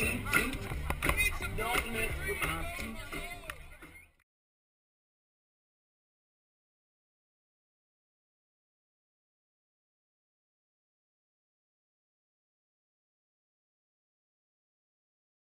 Don't mess with my